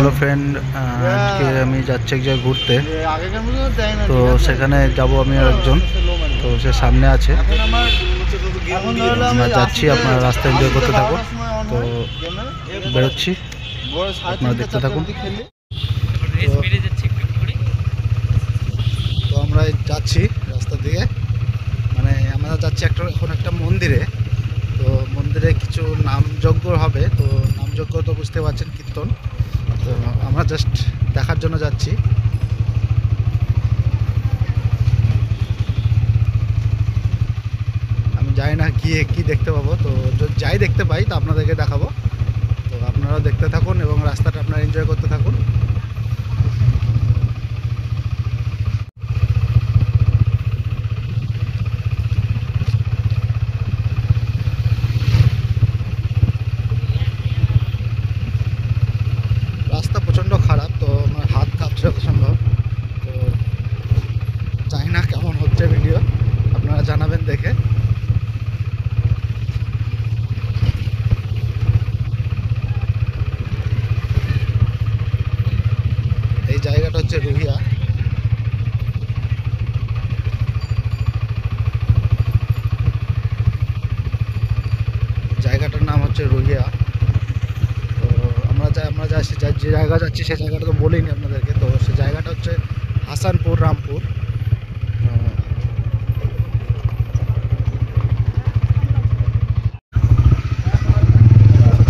Hello friend আজকে আমি যাচ্ছি এক জায়গায় ঘুরতে। তো সেখানে যাব আমি আর একজন তো সে সামনে আছে। আমার যাচ্ছি, আপনারা রাস্তা আসতে করতে থাকুন। তো। বেরোচ্ছি। আপনারা দেখতে থাকুন। তো আমরা যাচ্ছি রাস্তা দিয়ে। মানে আমরা যাচ্ছি একটা এখন একটা মন্দিরে। তো মন্দিরে কিছু নামযজ্ঞ হবে। তো নামযজ্ঞ তো বুঝতে পারছেন কীর্তন। তো আমরা জাস্ট দেখার জন্য যাচ্ছি। আমি জানি না গিয়ে কি দেখতে পাবো, তো যাই দেখতে পাই, তো আপনাদেরকে দেখাবো। তো আপনারাও দেখতে থাকুন এবং রাস্তাটা আপনারা এনজয় করতে থাকুন রাস্তা প্রচণ্ড খারাপ তো আমার হাত কাঁপছে যত সম্ভব তো জানি না কেমন হচ্ছে ভিডিও আপনারা জানাবেন দেখে এই জায়গাটা হচ্ছে রুহিয়া। জায়গাটার নাম হচ্ছে রুহিয়া। তো আমরা যা আমরা যা যে জায়গা যাচ্ছি সেই জায়গাটা তো বলিনি আপনাদেরকে। তো সে জায়গাটা হচ্ছে হাসানপুর, রামপুর আহ,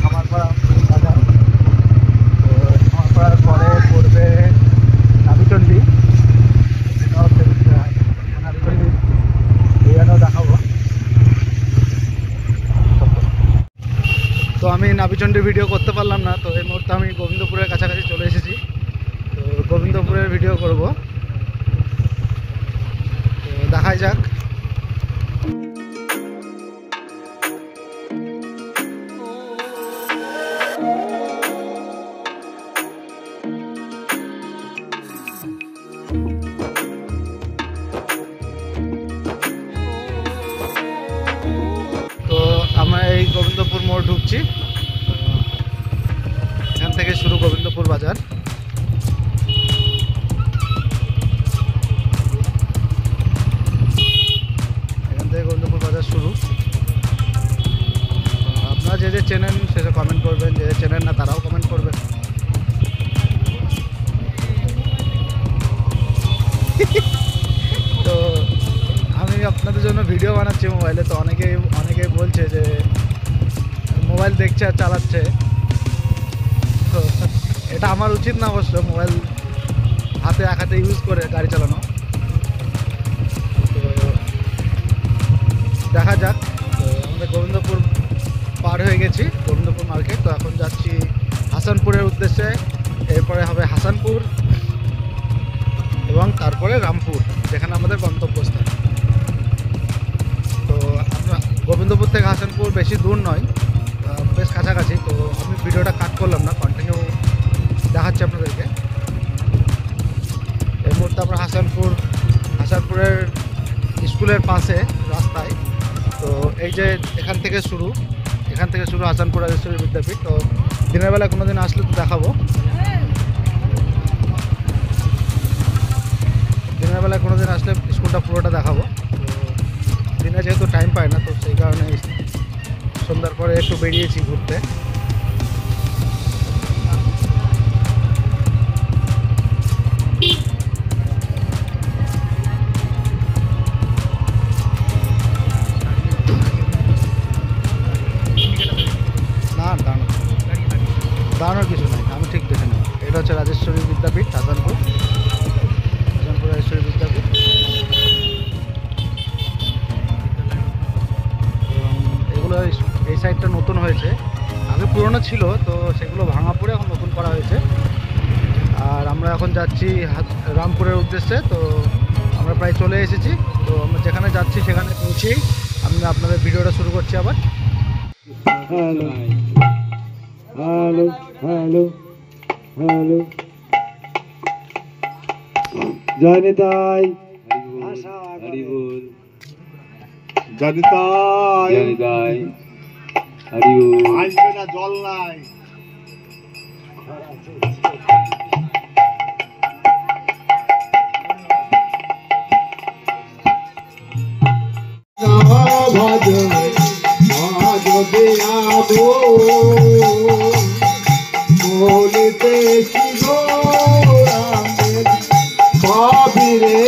খামারপাড়া বাজার তো খামারপাড়ার পরে পড়বে নাবিচন্ডী এটাও দেখতে হয়। নাবিচন্ডী এরিয়াটাও দেখাবো তো আমি নাবিচন্ডীর ভিডিও করতে পারলাম না তো এই মুহূর্তে আমি গোবিন্দপুরের কাছাকাছি চলে এসেছি তো গোবিন্দপুরের ভিডিও করব। দেখাই যাক। আমরা এই গোবিন্দপুর মোড় ঢুকছি। এখান থেকে শুরু গোবিন্দপুর বাজার। চেনেন, সে যে কমেন্ট করবেন, যে চেনেন না, তারাও কমেন্ট করবেন। তো আমি আপনাদের জন্য ভিডিও বানাচ্ছি মোবাইলে তো অনেকেই অনেকেই বলছে যে মোবাইল দেখছে আর চালাচ্ছে। তো এটা আমার উচিত না অবশ্য মোবাইল হাতে এক হাতে ইউজ করে গাড়ি চালানো। তো দেখা যাক আমাদের গোবিন্দপুর পার হয়ে গেছি গোবিন্দপুর মার্কেট। তো এখন যাচ্ছি হাসানপুরের উদ্দেশ্যে। এরপরে হবে হাসানপুর এবং তারপরে রামপুর, যেখানে আমাদের গন্তব্যস্থান তো আমরা গোবিন্দপুর থেকে হাসানপুর বেশি দূর নয় বেশ কাছাকাছি। তো আমি ভিডিওটা কাট করলাম না কন্টিনিউ দেখাচ্ছি আপনাদেরকে। এই মুহূর্তে আমরা হাসানপুর, হাসানপুরের স্কুলের পাশে রাস্তায়। তো এই যে এখান থেকে শুরু এখান থেকে শুরু আসানপুর রাজেশ্বরী বিদ্যাপীঠ। তো দিনের বেলা কোনো দিন আসলে তো দেখাবো। দিনের বেলা কোনো দিন আসলে স্কুলটা পুরোটা দেখাবো। দিনে যেহেতু টাইম পায় না, তো সেই কারণে সন্ধ্যার পরে একটু বেরিয়েছি ঘুরতে। এই- এই সাইডটা নতুন হয়েছে। আগে পুরনো ছিল তো সেগুলো ভাঙা পড়ে এখন নতুন করা হয়েছে। আর আমরা এখন যাচ্ছি রামপুরের উদ্দেশ্যে তো আমরা প্রায় চলে এসেছি। তো আমরা যেখানে যাচ্ছি সেখানে পৌঁছেই আমি আপনাদের ভিডিওটা শুরু করছি আবার। Hello hello hello. হ্যালো জয় নিতাই হরি বল জানিতাই। জানিতাই। হরি আসবে না জল নাই। ভজন ভজবে আবো বলতে শিব পাবিরে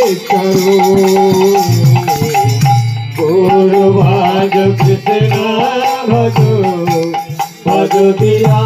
গুরু ভাগ কৃষ্ণ ভজ ভজ দিয়া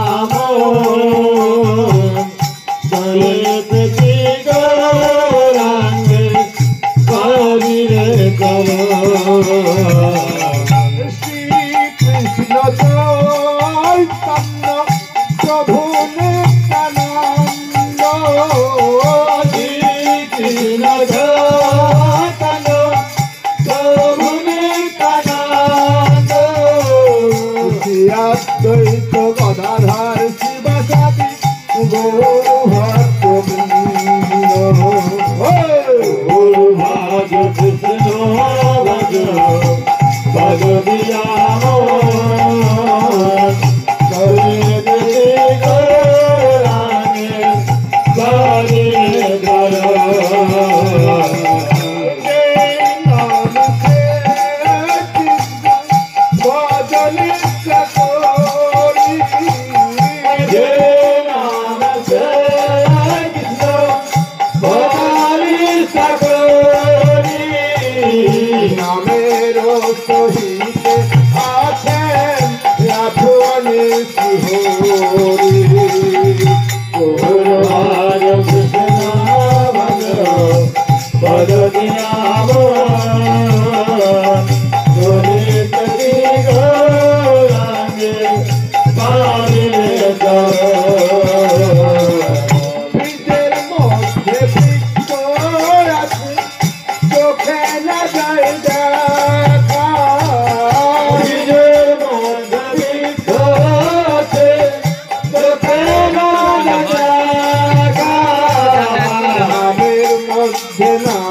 哎呀！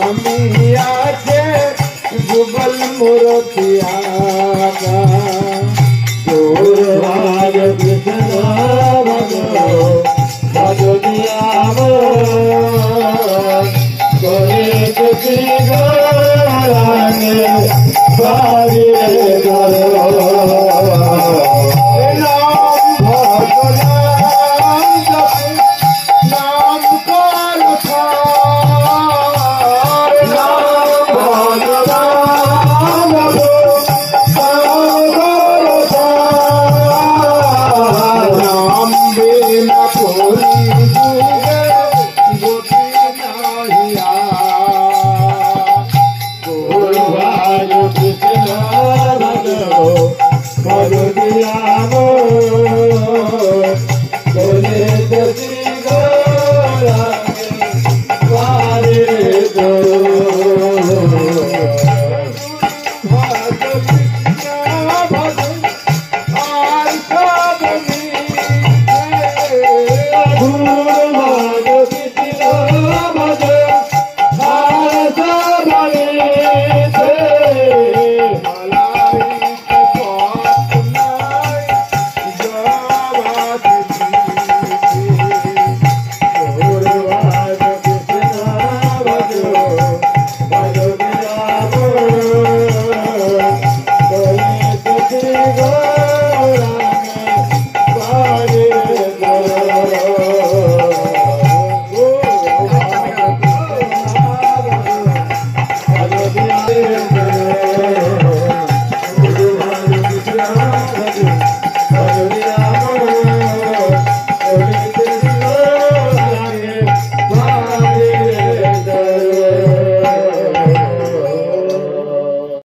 স্বামী আছে যুগল মূরতিয়া তোর ভাগ ভগনিয়া করে খুশি গানে